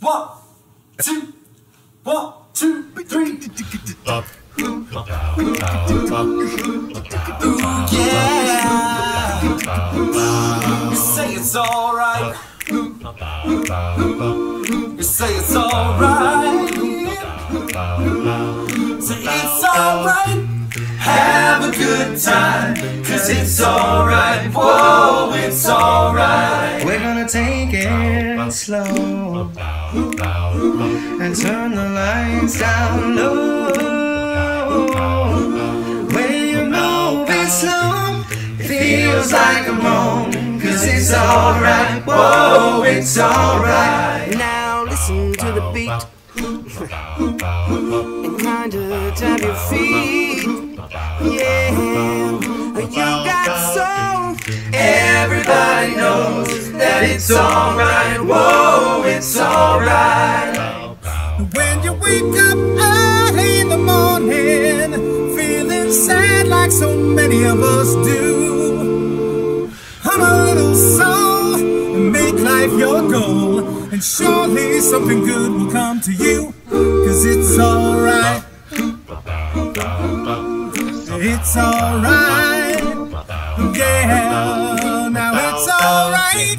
One, two, one, two, three. Yeah. You say it's alright. You say it's alright. Say it's alright. Have a good time. Cause it's alright. Whoa, it's alright. Take it slow and turn the lights down low. When you move it slow, it feels like a moan. Cause it's alright, whoa, it's alright. Now listen to the beat and kinda tap your feet. Yeah, it's alright. Whoa, it's alright. When you wake up early in the morning, feeling sad like so many of us do. I'm a little soul, and make life your goal, and surely something good will come to you. Cause it's alright. It's alright. Yeah, now it's alright.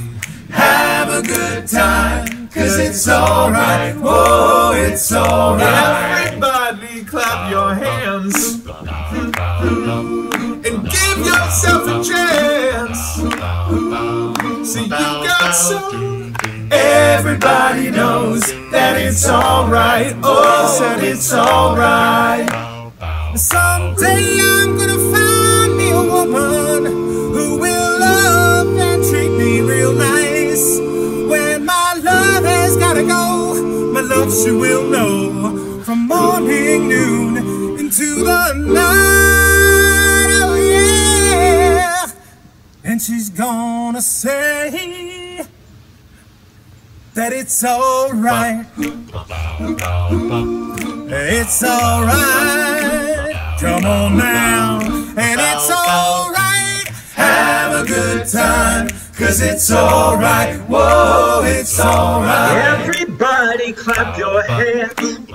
Have a good time. Cause it's alright. Whoa, it's alright. Everybody clap your hands and give yourself a chance. See, you got some. Everybody knows that it's alright. Oh, said it's alright. Love she will know from morning, noon into the night. Oh yeah, and she's gonna say that it's alright. It's alright. Come on now. And it's alright. Cause it's alright. Whoa, it's alright. Everybody clap your hands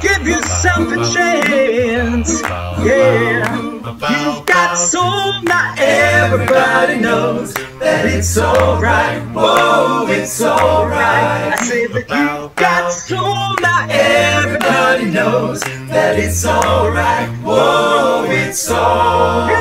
give yourself a chance. Yeah, you've got soul, not everybody knows that it's alright. Whoa, it's alright. I say that you've got soul, not Everybody knows that it's alright. Whoa, it's alright.